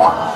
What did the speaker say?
Fuck.